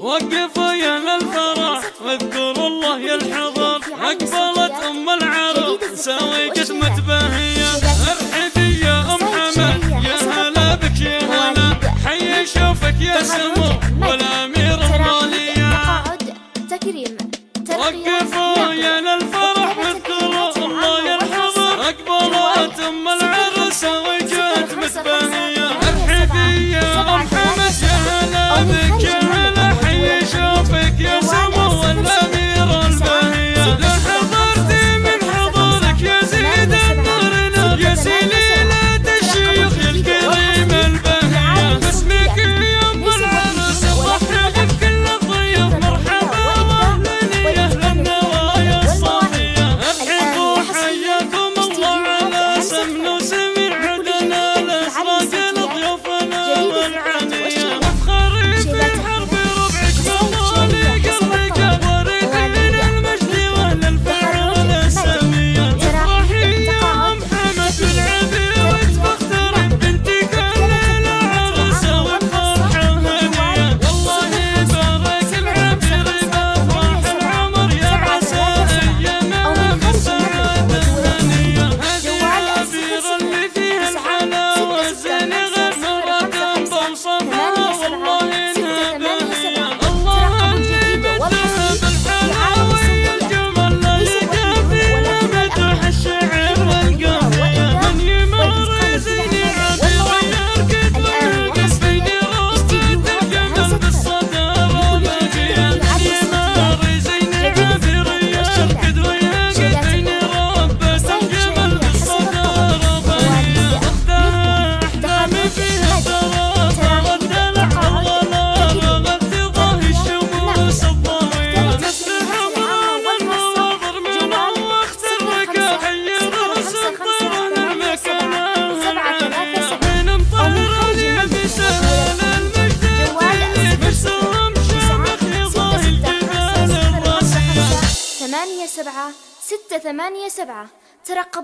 وقفوا يا الفرح واذكروا الله يا الحضر. أقبلت أم العرب. سوي قسمة باهية. أرحبي يا أم حمد. يا هلا بك يا هلا حي شوفك يا سمو والأمير الرالية تكريم. وقفوا. ثمانية سبعة ستة ثمانية سبعة. ترقب